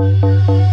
Música